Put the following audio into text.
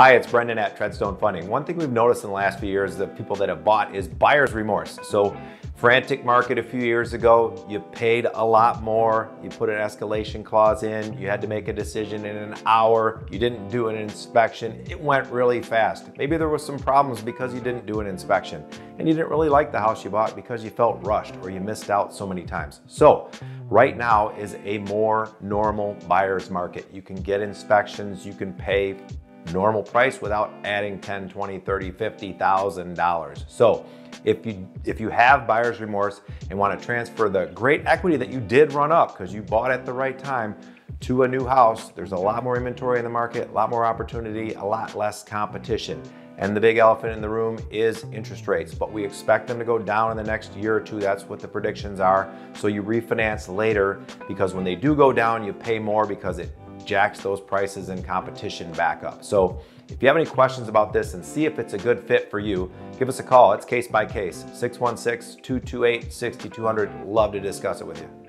Hi, it's Brendan at Treadstone Funding. One thing we've noticed in the last few years that people that have bought is buyer's remorse. So frantic market a few years ago, you paid a lot more, you put an escalation clause in, you had to make a decision in an hour, you didn't do an inspection, it went really fast. Maybe there was some problems because you didn't do an inspection and you didn't really like the house you bought because you felt rushed or you missed out so many times. So right now is a more normal buyer's market. You can get inspections, you can pay normal price without adding 10, 20, 30, 50,000 dollars. So if you if you have buyer's remorse and want to transfer the great equity that you did run up because you bought at the right time to a new house, there's a lot more inventory in the market, a lot more opportunity, a lot less competition. And the big elephant in the room is interest rates, but we expect them to go down in the next year or two. That's what the predictions are. So you refinance later because when they do go down, you pay more because it jacks those prices and competition back up. So if you have any questions about this and see if it's a good fit for you, give us a call. It's case by case, 616 228 6200. Love to discuss it with you.